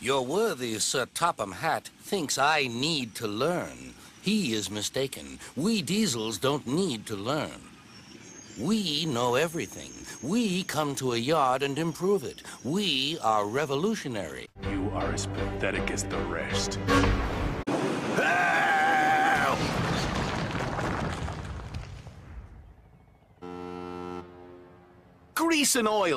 Your worthy Sir Topham Hatt thinks I need to learn. He is mistaken. We diesels don't need to learn. We know everything. We come to a yard and improve it. We are revolutionary. You are as pathetic as the rest. Grease and oil.